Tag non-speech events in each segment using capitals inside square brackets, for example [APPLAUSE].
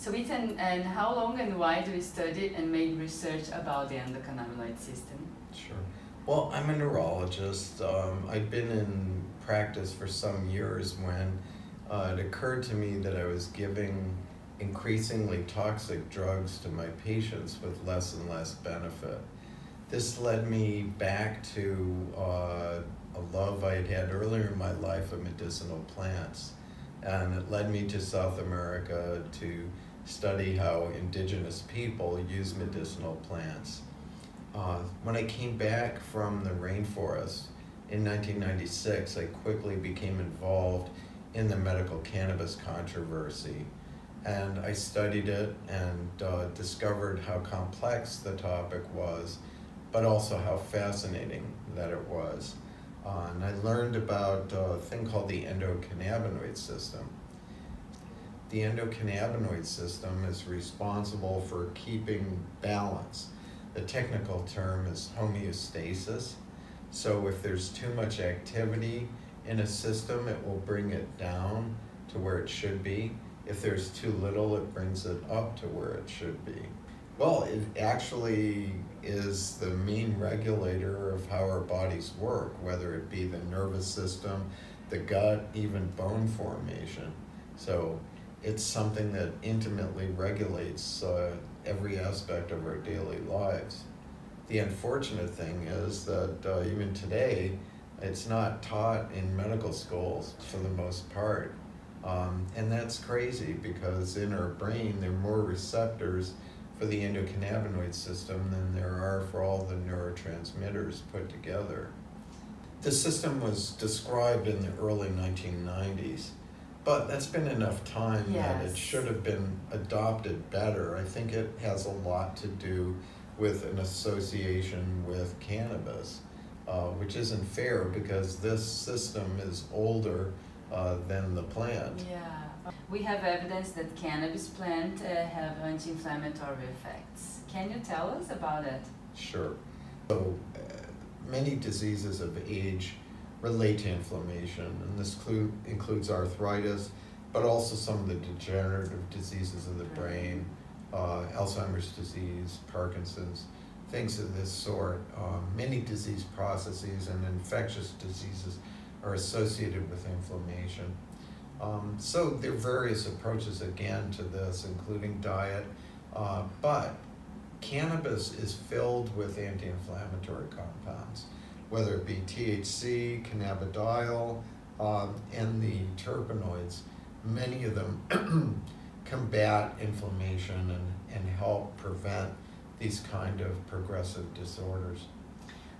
So Ethan, and how long and why do you study and make research about the endocannabinoid system? Sure. Well, I'm a neurologist. Um, I've been in practice for some years when uh, it occurred to me that I was giving increasingly toxic drugs to my patients with less and less benefit. This led me back to uh, a love I had had earlier in my life of medicinal plants. And it led me to South America to study how indigenous people use medicinal plants. Uh, when I came back from the rainforest in 1996, I quickly became involved in the medical cannabis controversy. And I studied it and uh, discovered how complex the topic was, but also how fascinating that it was. Uh, and I learned about a thing called the endocannabinoid system the endocannabinoid system is responsible for keeping balance. The technical term is homeostasis. So if there's too much activity in a system, it will bring it down to where it should be. If there's too little, it brings it up to where it should be. Well, it actually is the main regulator of how our bodies work, whether it be the nervous system, the gut, even bone formation. So it's something that intimately regulates uh, every aspect of our daily lives. The unfortunate thing is that uh, even today, it's not taught in medical schools for the most part. Um, and that's crazy because in our brain, there are more receptors for the endocannabinoid system than there are for all the neurotransmitters put together. The system was described in the early 1990s but that's been enough time that it should have been adopted better. I think it has a lot to do with an association with cannabis, uh, which isn't fair because this system is older uh, than the plant. Yeah, we have evidence that cannabis plant uh, have anti-inflammatory effects. Can you tell us about it? Sure. So uh, many diseases of age relate to inflammation, and this includes arthritis, but also some of the degenerative diseases of the brain, uh, Alzheimer's disease, Parkinson's, things of this sort. Um, many disease processes and infectious diseases are associated with inflammation. Um, so there are various approaches again to this, including diet, uh, but cannabis is filled with anti-inflammatory compounds whether it be THC, cannabidiol, um, and the terpenoids, many of them [CLEARS THROAT] combat inflammation and, and help prevent these kind of progressive disorders.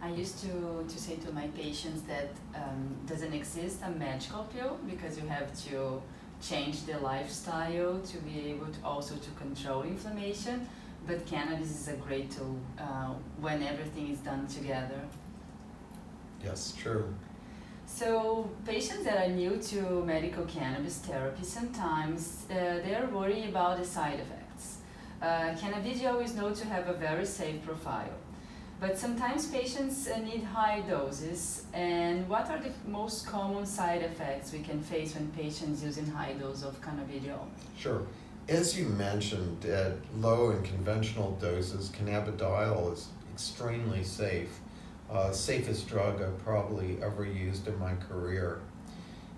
I used to, to say to my patients that um, doesn't exist a magical pill because you have to change the lifestyle to be able to also to control inflammation. But cannabis is a great tool uh, when everything is done together. Yes, true. So patients that are new to medical cannabis therapy, sometimes uh, they're worried about the side effects. Uh, cannabidiol is known to have a very safe profile, but sometimes patients uh, need high doses. And what are the most common side effects we can face when patients using high dose of cannabidiol? Sure. As you mentioned, at low and conventional doses, cannabidiol is extremely safe uh, safest drug I've probably ever used in my career.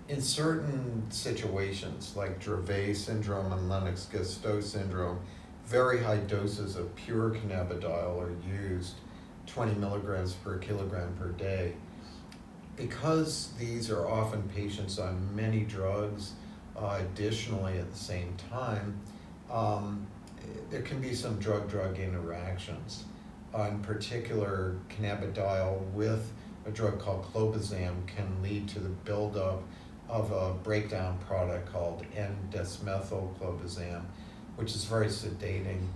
In certain situations, like Dravet syndrome and Lennox-Gastaut syndrome, very high doses of pure cannabidiol are used, 20 milligrams per kilogram per day. Because these are often patients on many drugs, uh, additionally at the same time, um, there can be some drug-drug interactions in particular cannabidiol with a drug called clobazam can lead to the buildup of a breakdown product called N-desmethylclobazam, which is very sedating.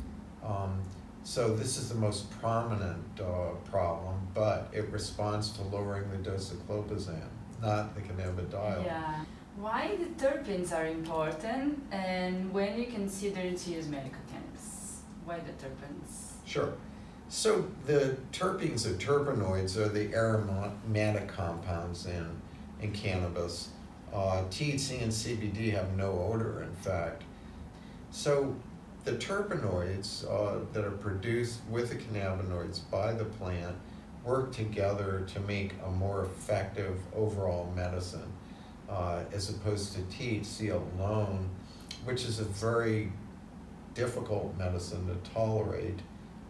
Um, so this is the most prominent uh, problem, but it responds to lowering the dose of clobazam, not the cannabidiol. Yeah. Why the terpenes are important, and when you consider to use medical cannabis? Why the terpenes? Sure. So the terpenes or terpenoids are the aromatic compounds in, in cannabis. Uh, THC and CBD have no odor, in fact. So the terpenoids uh, that are produced with the cannabinoids by the plant work together to make a more effective overall medicine, uh, as opposed to THC alone, which is a very difficult medicine to tolerate,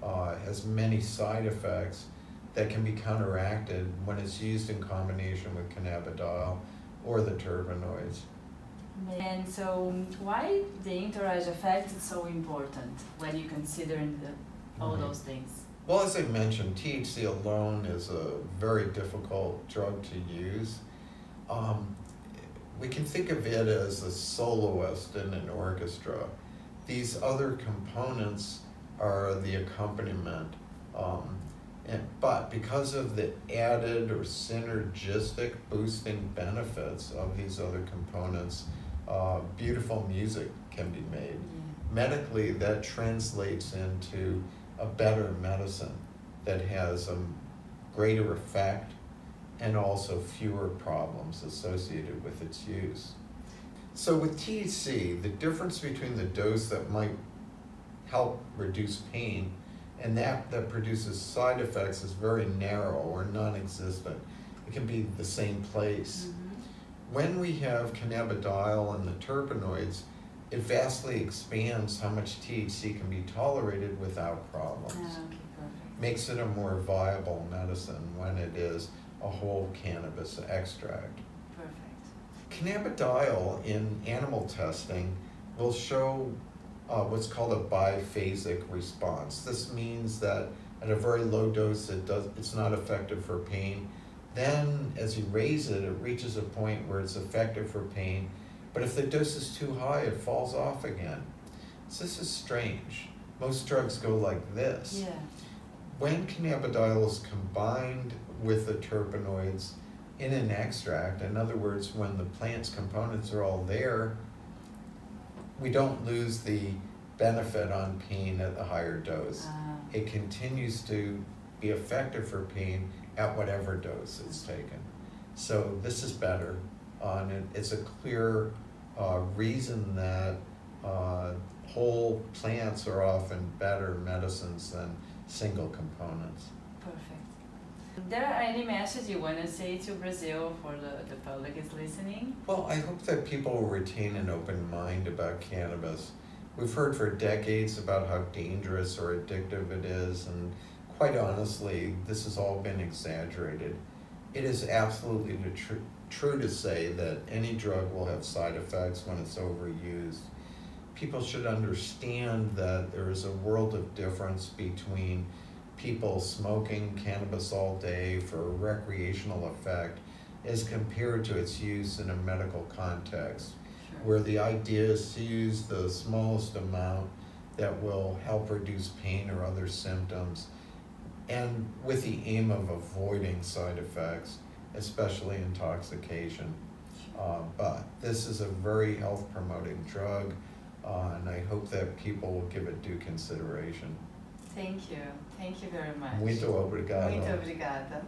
uh, has many side effects that can be counteracted when it's used in combination with cannabidiol or the terpenoids. And so, why the entourage effect is so important when you consider the, all those things? Well, as I mentioned, THC alone is a very difficult drug to use. Um, we can think of it as a soloist in an orchestra. These other components are the accompaniment. Um, and, but because of the added or synergistic boosting benefits of these other components, uh, beautiful music can be made. Yeah. Medically, that translates into a better medicine that has a greater effect and also fewer problems associated with its use. So with THC, the difference between the dose that might help reduce pain and that that produces side effects is very narrow or non-existent. It can be the same place. Mhm. When we have cannabidiol and the terpenoids, it vastly expands how much THC can be tolerated without problems. Ah, okay. Makes it a more viable medicine when it is a whole cannabis extract. Perfect. Cannabidiol in animal testing will show uh, what's called a biphasic response. This means that at a very low dose, it does it's not effective for pain. Then, as you raise it, it reaches a point where it's effective for pain. But if the dose is too high, it falls off again. So this is strange. Most drugs go like this. Yeah. When cannabidiol is combined with the terpenoids in an extract, in other words, when the plant's components are all there, we don't lose the benefit on pain at the higher dose. Ah, It continues to be effective for pain at whatever dose it's taken. So this is better, On it- it's a clear uh, reason that uh, whole plants are often better medicines than single components. perfect. There are any messages you want to say to Brazil for the, the public is listening? Well, I hope that people will retain an open mind about cannabis. We've heard for decades about how dangerous or addictive it is, and quite honestly, this has all been exaggerated. It is absolutely tr- true to say that any drug will have side effects when it's overused. People should understand that there is a world of difference between people smoking cannabis all day for a recreational effect as compared to its use in a medical context, Sure. where the idea is to use the smallest amount that will help reduce pain or other symptoms, and with the aim of avoiding side effects, especially intoxication. Uh, but this is a very health promoting drug, uh, and I hope that people will give it due consideration. Thank you. Thank you very much. Muito obrigado. Muito obrigada.